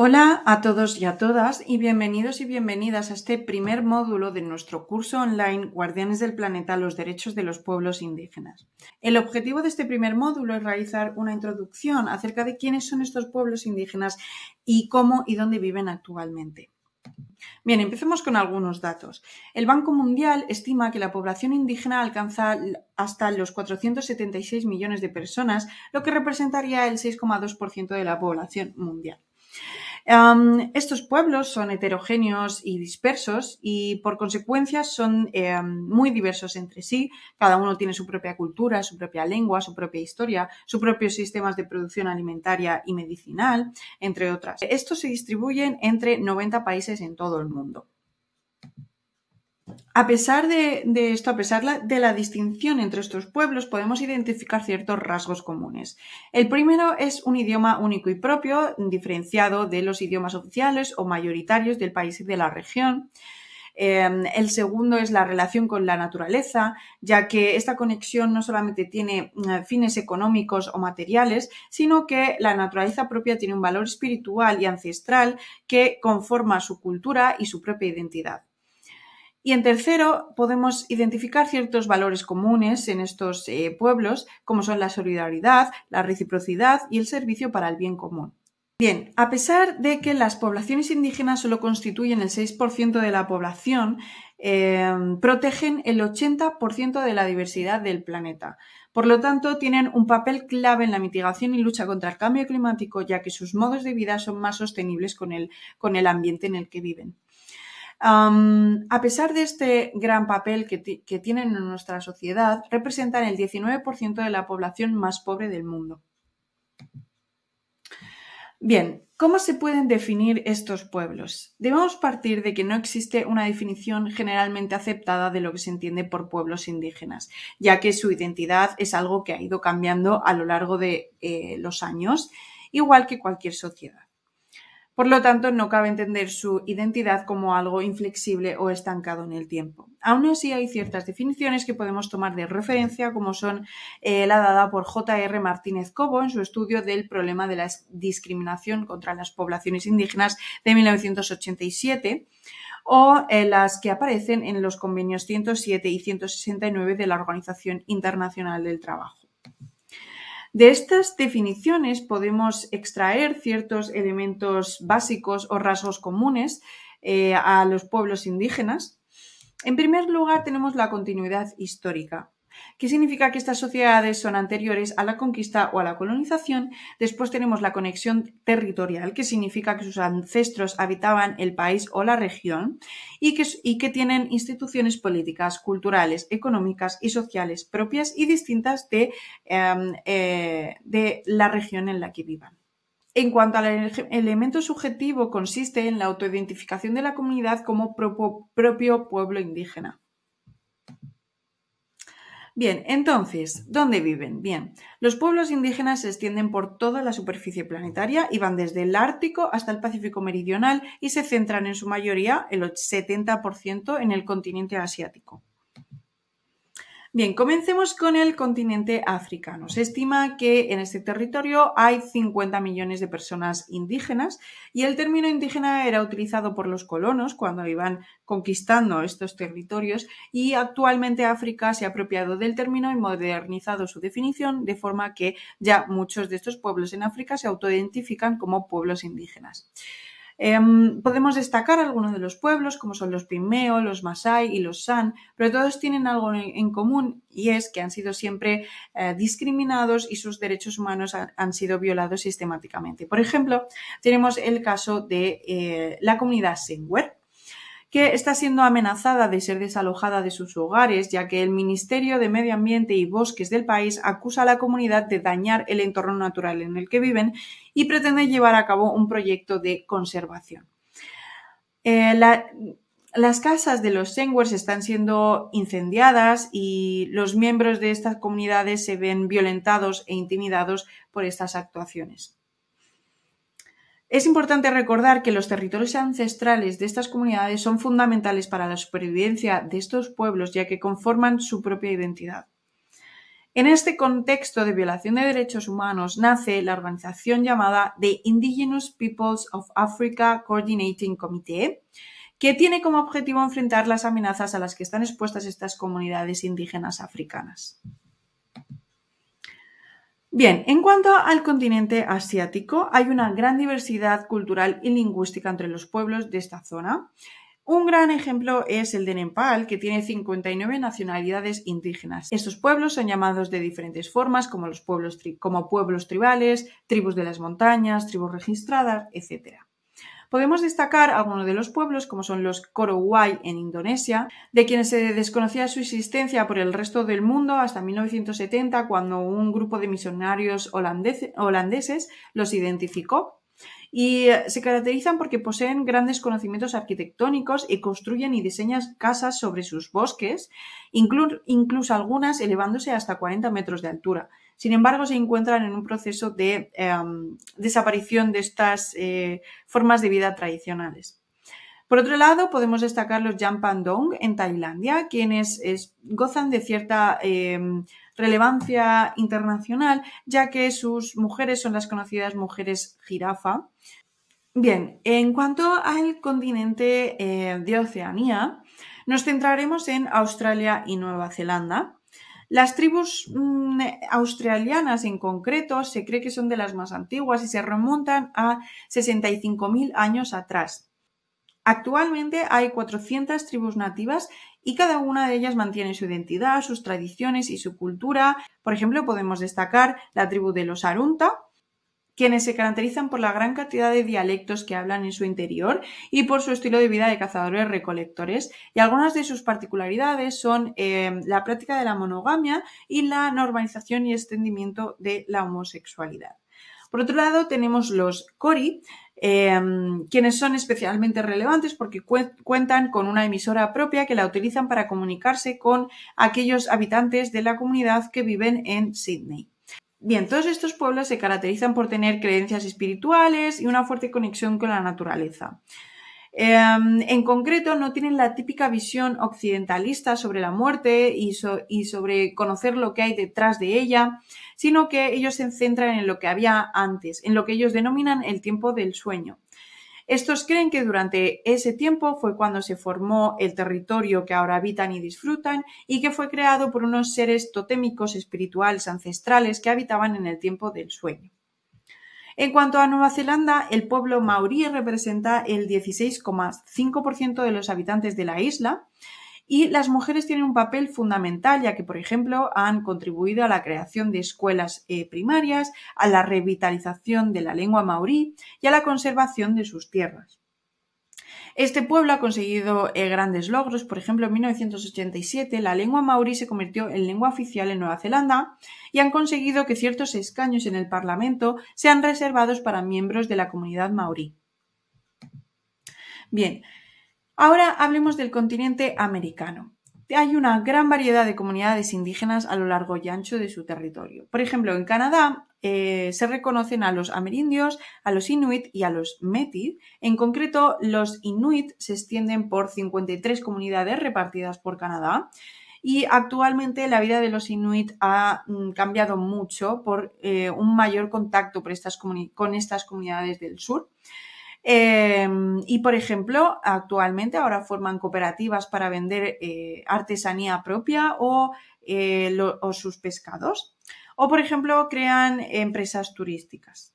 Hola a todos y a todas y bienvenidos y bienvenidas a este primer módulo de nuestro curso online Guardianes del Planeta, los derechos de los pueblos indígenas. El objetivo de este primer módulo es realizar una introducción acerca de quiénes son estos pueblos indígenas y cómo y dónde viven actualmente. Bien, empecemos con algunos datos. El Banco Mundial estima que la población indígena alcanza hasta los 476 millones de personas, lo que representaría el 6,2% de la población mundial estos pueblos son heterogéneos y dispersos y por consecuencia son em, muy diversos entre sí. Cada uno tiene su propia cultura, su propia lengua, su propia historia, sus propios sistemas de producción alimentaria y medicinal, entre otras. Estos se distribuyen entre 90 países en todo el mundo. A pesar de, esto, a pesar de la distinción entre estos pueblos, podemos identificar ciertos rasgos comunes. El primero es un idioma único y propio, diferenciado de los idiomas oficiales o mayoritarios del país y de la región. Em, el segundo es la relación con la naturaleza, ya que esta conexión no solamente tiene eh, fines económicos o materiales, sino que la naturaleza propia tiene un valor espiritual y ancestral que conforma su cultura y su propia identidad. Y en tercero, podemos identificar ciertos valores comunes en estos eh, pueblos, como son la solidaridad, la reciprocidad y el servicio para el bien común. Bien, a pesar de que las poblaciones indígenas solo constituyen el 6% de la población, em, protegen el 80% de la diversidad del planeta. Por lo tanto, tienen un papel clave en la mitigación y lucha contra el cambio climático, ya que sus modos de vida son más sostenibles con el ambiente en el que viven a pesar de este gran papel que, tienen en nuestra sociedad, representan el 19% de la población más pobre del mundo. Bien, ¿cómo se pueden definir estos pueblos? Debemos partir de que no existe una definición generalmente aceptada de lo que se entiende por pueblos indígenas, ya que su identidad es algo que ha ido cambiando a lo largo de eh, los años, igual que cualquier sociedad. Por lo tanto, no cabe entender su identidad como algo inflexible o estancado en el tiempo. Aún así, hay ciertas definiciones que podemos tomar de referencia, como son eh, la dada por J.R. Martínez Cobo en su estudio del problema de la discriminación contra las poblaciones indígenas de 1987 o eh, las que aparecen en los convenios 107 y 169 de la Organización Internacional del Trabajo. De estas definiciones podemos extraer ciertos elementos básicos o rasgos comunes eh, a los pueblos indígenas. En primer lugar, tenemos la continuidad histórica. ¿Qué significa que estas sociedades son anteriores a la conquista o a la colonización. Después tenemos la conexión territorial, que significa que sus ancestros habitaban el país o la región y que, y que tienen instituciones políticas, culturales, económicas y sociales propias y distintas de, em, eh, de la región en la que vivan. En cuanto al elemento subjetivo, consiste en la autoidentificación de la comunidad como propio pueblo indígena. Bien, entonces, ¿dónde viven? Bien, los pueblos indígenas se extienden por toda la superficie planetaria y van desde el Ártico hasta el Pacífico Meridional y se centran en su mayoría, el 70%, en el continente asiático. Bien, comencemos con el continente africano. Se estima que en este territorio hay 50 millones de personas indígenas y el término indígena era utilizado por los colonos cuando iban conquistando estos territorios y actualmente África se ha apropiado del término y modernizado su definición de forma que ya muchos de estos pueblos en África se autoidentifican como pueblos indígenas. Em, podemos destacar algunos de los pueblos, como son los Pimeo, los Masai y los San, pero todos tienen algo en común y es que han sido siempre eh, discriminados y sus derechos humanos han, sido violados sistemáticamente. Por ejemplo, tenemos el caso de eh, la comunidad Senwer, que está siendo amenazada de ser desalojada de sus hogares, ya que el Ministerio de Medio Ambiente y Bosques del país acusa a la comunidad de dañar el entorno natural en el que viven y pretende llevar a cabo un proyecto de conservación. Eh, las casas de los Sengwers están siendo incendiadas y los miembros de estas comunidades se ven violentados e intimidados por estas actuaciones. Es importante recordar que los territorios ancestrales de estas comunidades son fundamentales para la supervivencia de estos pueblos, ya que conforman su propia identidad. En este contexto de violación de derechos humanos nace la organización llamada The Indigenous Peoples of Africa Coordinating Committee, que tiene como objetivo enfrentar las amenazas a las que están expuestas estas comunidades indígenas africanas. Bien, en cuanto al continente asiático, hay una gran diversidad cultural y lingüística entre los pueblos de esta zona. Un gran ejemplo es el de Nepal, que tiene 59 nacionalidades indígenas. Estos pueblos son llamados de diferentes formas, como, los pueblos, como pueblos tribales, tribus de las montañas, tribus registradas, etc. Podemos destacar algunos de los pueblos, como son los Korowai en Indonesia, de quienes se desconocía su existencia por el resto del mundo hasta 1970, cuando un grupo de misionarios holandeses los identificó y eh, se caracterizan porque poseen grandes conocimientos arquitectónicos y construyen y diseñan casas sobre sus bosques, incluso algunas elevándose hasta 40 metros de altura. Sin embargo, se encuentran en un proceso de em, desaparición de estas eh, formas de vida tradicionales. Por otro lado, podemos destacar los Jampandong en Tailandia, quienes gozan de cierta em, relevancia internacional, ya que sus mujeres son las conocidas mujeres jirafa. Bien, en cuanto al continente eh, de Oceanía, nos centraremos en Australia y Nueva Zelanda. Las tribus mm, australianas en concreto se cree que son de las más antiguas y se remontan a 65.000 años atrás. Actualmente hay 400 tribus nativas y cada una de ellas mantiene su identidad, sus tradiciones y su cultura. Por ejemplo, podemos destacar la tribu de los Arunta, quienes se caracterizan por la gran cantidad de dialectos que hablan en su interior y por su estilo de vida de cazadores-recolectores. Y algunas de sus particularidades son eh, la práctica de la monogamia y la normalización y extendimiento de la homosexualidad. Por otro lado, tenemos los Kori, Em, quienes son especialmente relevantes porque cuentan con una emisora propia que la utilizan para comunicarse con aquellos habitantes de la comunidad que viven en Sydney. Bien, todos estos pueblos se caracterizan por tener creencias espirituales y una fuerte conexión con la naturaleza. Em, en concreto, no tienen la típica visión occidentalista sobre la muerte y, sobre conocer lo que hay detrás de ella, sino que ellos se centran en lo que había antes, en lo que ellos denominan el tiempo del sueño. Estos creen que durante ese tiempo fue cuando se formó el territorio que ahora habitan y disfrutan y que fue creado por unos seres totémicos espirituales ancestrales que habitaban en el tiempo del sueño. En cuanto a Nueva Zelanda, el pueblo maorí representa el 16,5% de los habitantes de la isla y las mujeres tienen un papel fundamental, ya que, por ejemplo, han contribuido a la creación de escuelas eh, primarias, a la revitalización de la lengua maorí y a la conservación de sus tierras. Este pueblo ha conseguido eh, grandes logros. Por ejemplo, en 1987 la lengua maorí se convirtió en lengua oficial en Nueva Zelanda y han conseguido que ciertos escaños en el Parlamento sean reservados para miembros de la comunidad maorí. Bien, ahora hablemos del continente americano hay una gran variedad de comunidades indígenas a lo largo y ancho de su territorio. Por ejemplo, en Canadá eh, se reconocen a los amerindios, a los inuit y a los métis. En concreto, los inuit se extienden por 53 comunidades repartidas por Canadá. Y actualmente la vida de los inuit ha mm, cambiado mucho por eh, un mayor contacto con estas comunidades del sur. Em, y, por ejemplo, actualmente ahora forman cooperativas para vender eh, artesanía propia eh, o, sus pescados. O, por ejemplo, crean empresas turísticas.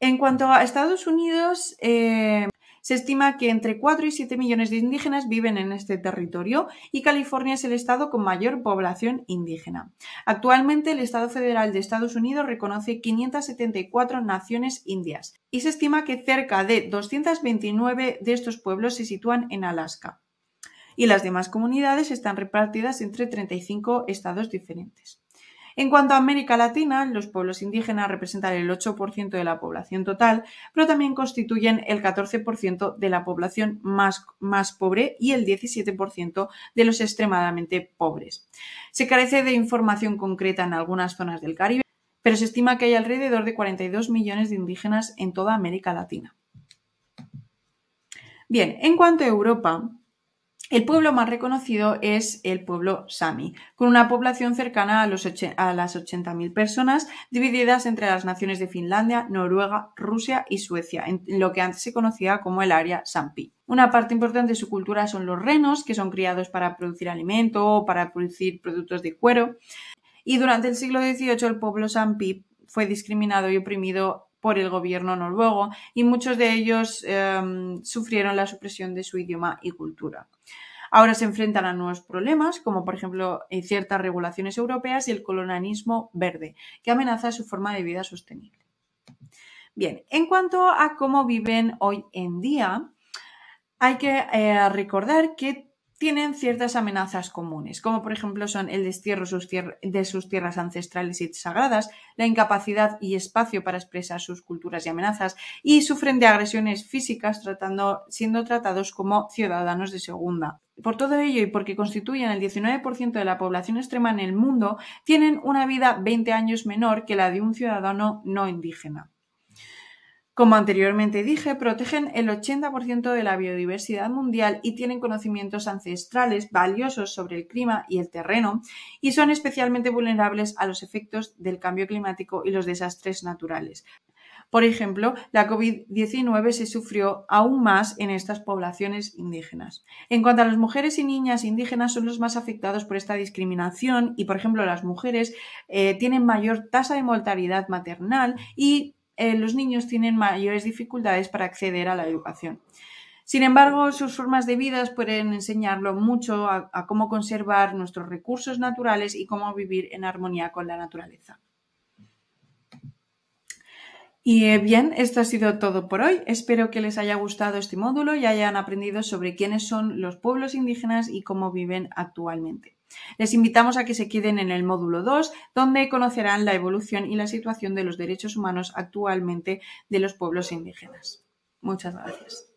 En cuanto a Estados Unidos, em, se estima que entre 4 y 7 millones de indígenas viven en este territorio y California es el estado con mayor población indígena. Actualmente el Estado Federal de Estados Unidos reconoce 574 naciones indias y se estima que cerca de 229 de estos pueblos se sitúan en Alaska y las demás comunidades están repartidas entre 35 estados diferentes. En cuanto a América Latina, los pueblos indígenas representan el 8% de la población total, pero también constituyen el 14% de la población más, más pobre y el 17% de los extremadamente pobres. Se carece de información concreta en algunas zonas del Caribe, pero se estima que hay alrededor de 42 millones de indígenas en toda América Latina. Bien, en cuanto a Europa, El pueblo más reconocido es el pueblo Sami, con una población cercana a, los a las 80.000 personas, divididas entre las naciones de Finlandia, Noruega, Rusia y Suecia, en lo que antes se conocía como el área Sampi. Una parte importante de su cultura son los renos, que son criados para producir alimento o para producir productos de cuero. Y durante el siglo XVIII el pueblo Sampi fue discriminado y oprimido por el gobierno noruego y muchos de ellos em, sufrieron la supresión de su idioma y cultura. Ahora se enfrentan a nuevos problemas, como por ejemplo ciertas regulaciones europeas y el colonialismo verde, que amenaza su forma de vida sostenible. Bien, en cuanto a cómo viven hoy en día, hay que eh, recordar que tienen ciertas amenazas comunes, como por ejemplo son el destierro de sus tierras ancestrales y sagradas, la incapacidad y espacio para expresar sus culturas y amenazas, y sufren de agresiones físicas siendo tratados como ciudadanos de segunda. Por todo ello y porque constituyen el 19% de la población extrema en el mundo, tienen una vida 20 años menor que la de un ciudadano no indígena. Como anteriormente dije, protegen el 80% de la biodiversidad mundial y tienen conocimientos ancestrales valiosos sobre el clima y el terreno y son especialmente vulnerables a los efectos del cambio climático y los desastres naturales. Por ejemplo, la COVID-19 se sufrió aún más en estas poblaciones indígenas. En cuanto a las mujeres y niñas indígenas, son los más afectados por esta discriminación y, por ejemplo, las mujeres eh, tienen mayor tasa de mortalidad maternal y eh, los niños tienen mayores dificultades para acceder a la educación. Sin embargo, sus formas de vida pueden enseñarlo mucho a, cómo conservar nuestros recursos naturales y cómo vivir en armonía con la naturaleza. Y eh, bien, esto ha sido todo por hoy. Espero que les haya gustado este módulo y hayan aprendido sobre quiénes son los pueblos indígenas y cómo viven actualmente. Les invitamos a que se queden en el módulo 2, donde conocerán la evolución y la situación de los derechos humanos actualmente de los pueblos indígenas. Muchas gracias.